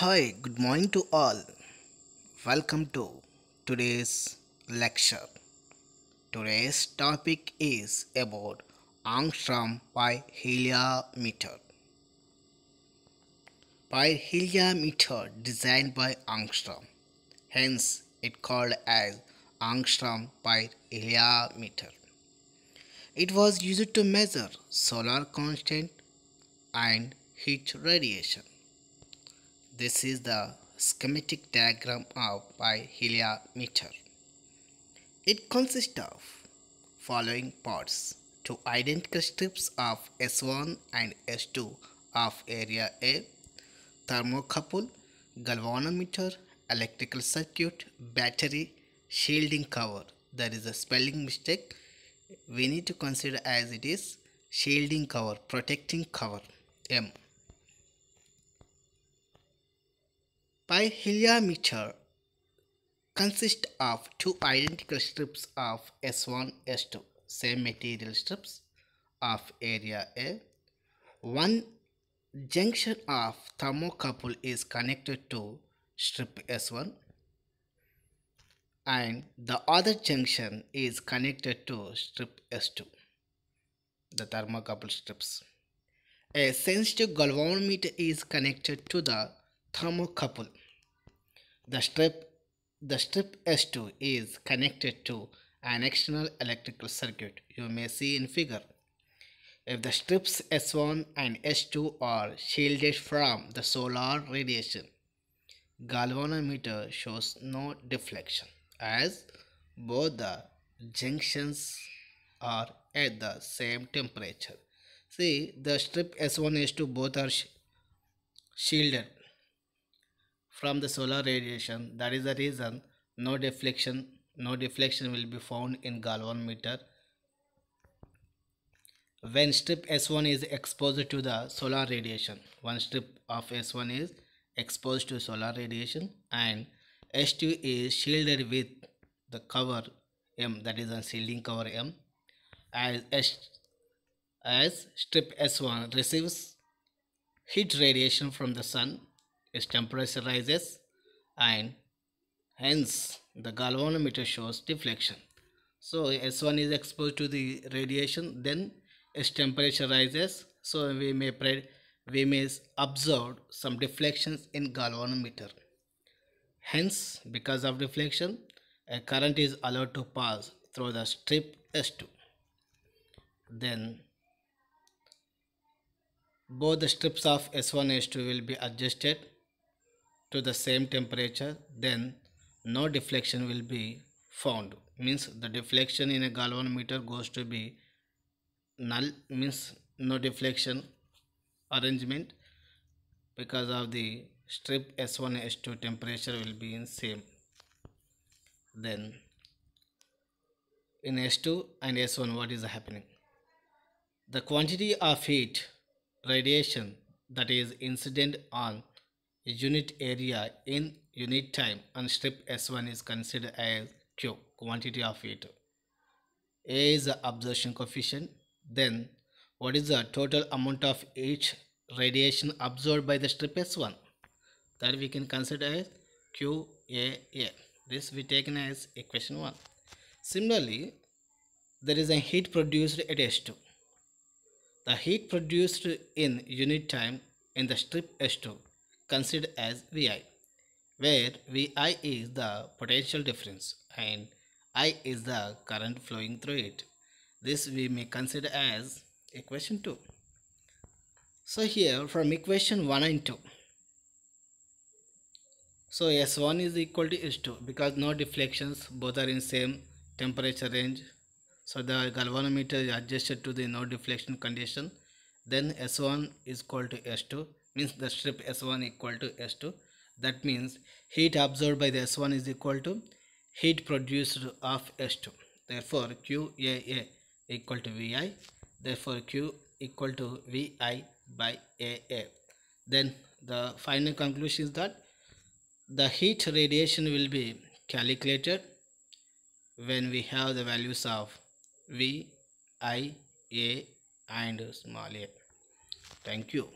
Hi, good morning to all. Welcome to today's lecture. Today's topic is about angstrom by heliometer. Pyrheliometer designed by angstrom. Hence, it called as angstrom by heliometer. It was used to measure solar constant and heat radiation. This is the schematic diagram of heliometer. It consists of following parts two identical strips of S1 and S2 of area A, thermocouple, galvanometer, electrical circuit, battery, shielding cover. There is a spelling mistake. We need to consider as it is shielding cover, protecting cover, M. Pyrheliometer consists of two identical strips of S1 S2 same material strips of area A. One junction of thermocouple is connected to strip S1 and the other junction is connected to strip S2 the thermocouple strips. A sensitive galvanometer is connected to the thermocouple. The strip, the strip S2 is connected to an external electrical circuit you may see in figure. If the strips S1 and S2 are shielded from the solar radiation, galvanometer shows no deflection as both the junctions are at the same temperature. See the strip S1 S2 both are sh shielded from the solar radiation. That is the reason no deflection no deflection will be found in galvanometer. When strip S1 is exposed to the solar radiation, one strip of S1 is exposed to solar radiation and S2 is shielded with the cover M that is a shielding cover M as S as strip S1 receives heat radiation from the sun, its temperature rises and hence the galvanometer shows deflection. So S1 is exposed to the radiation then its temperature rises so we may we may observe some deflections in galvanometer. Hence because of deflection a current is allowed to pass through the strip S2. Then both the strips of S1 S2 will be adjusted to the same temperature then no deflection will be found. Means the deflection in a galvanometer goes to be null means no deflection arrangement because of the strip S1 S2 temperature will be in same. Then in S2 and S1 what is happening? The quantity of heat radiation that is incident on unit area in unit time and strip S1 is considered as Q quantity of heat. A is the absorption coefficient. Then what is the total amount of each radiation absorbed by the strip S1 that we can consider as QAA this we taken as equation 1 similarly there is a heat produced at S2 the heat produced in unit time in the strip S2 considered as Vi, where Vi is the potential difference and I is the current flowing through it. This we may consider as equation 2. So here from equation 1 and 2. So S1 is equal to S2 because no deflections both are in same temperature range so the galvanometer is adjusted to the no deflection condition. Then S1 is equal to S2 means the strip S1 equal to S2. That means heat absorbed by the S1 is equal to heat produced of S2. Therefore QAA equal to VI. Therefore Q equal to VI by AA. Then the final conclusion is that the heat radiation will be calculated when we have the values of V, I, A and small a. Thank you.